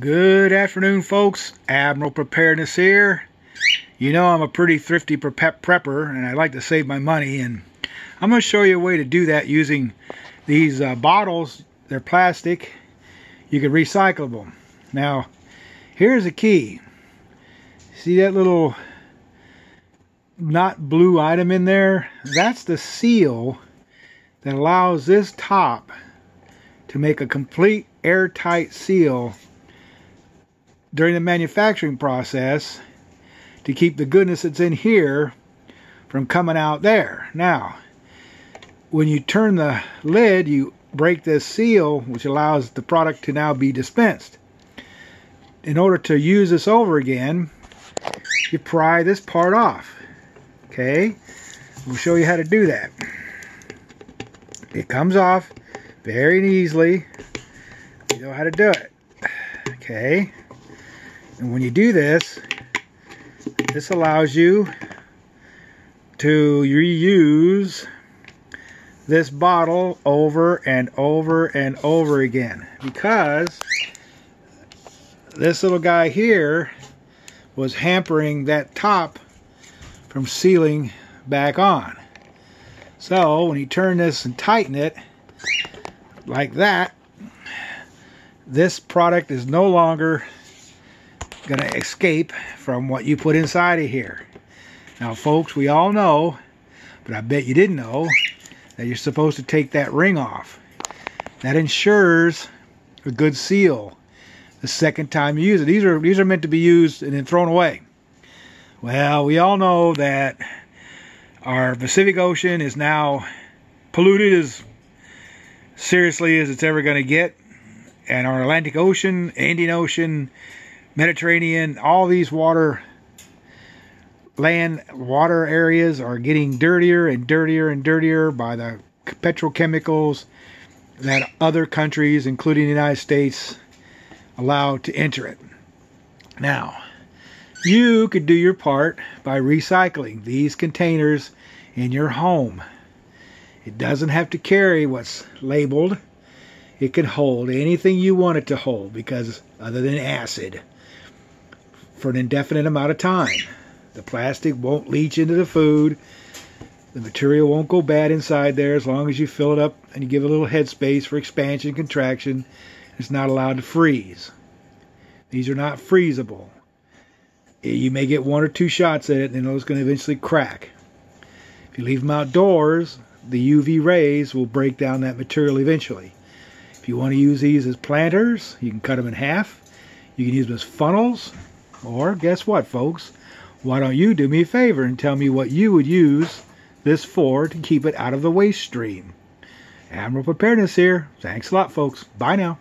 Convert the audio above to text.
Good afternoon, folks. Admiral Preparedness here. You know I'm a pretty thrifty pre prepper, and I like to save my money, and I'm going to show you a way to do that using these uh, bottles. They're plastic. You can recycle them. Now, here's the key. See that little not blue item in there? That's the seal that allows this top to make a complete airtight seal during the manufacturing process to keep the goodness that's in here from coming out there. Now, when you turn the lid, you break this seal, which allows the product to now be dispensed. In order to use this over again, you pry this part off. Okay, we'll show you how to do that. It comes off very easily. You know how to do it. Okay. And when you do this, this allows you to reuse this bottle over and over and over again because this little guy here was hampering that top from sealing back on. So when you turn this and tighten it like that, this product is no longer going to escape from what you put inside of here. Now, folks, we all know, but I bet you didn't know, that you're supposed to take that ring off. That ensures a good seal the second time you use it. These are these are meant to be used and then thrown away. Well, we all know that our Pacific Ocean is now polluted as seriously as it's ever going to get. And our Atlantic Ocean, Indian Ocean, Mediterranean, all these water land water areas are getting dirtier and dirtier and dirtier by the petrochemicals that other countries, including the United States, allow to enter it. Now, you could do your part by recycling these containers in your home. It doesn't have to carry what's labeled. It can hold anything you want it to hold because other than acid for an indefinite amount of time. The plastic won't leach into the food. The material won't go bad inside there as long as you fill it up and you give it a little headspace for expansion and contraction. It's not allowed to freeze. These are not freezable. Eh, you may get one or two shots at it and then it's going to eventually crack. If you leave them outdoors, the UV rays will break down that material eventually. If you want to use these as planters, you can cut them in half. You can use them as funnels. Or guess what, folks? Why don't you do me a favor and tell me what you would use this for to keep it out of the waste stream? Admiral Preparedness here. Thanks a lot, folks. Bye now.